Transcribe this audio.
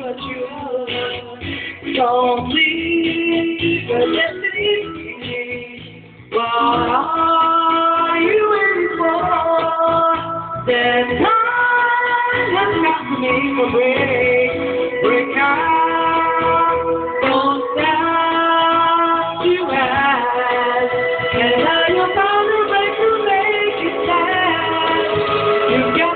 what you are. Don't leave your destiny. What are you waiting for? That time has come to make a break. Break out. Don't stop to ask. Can I make it? You got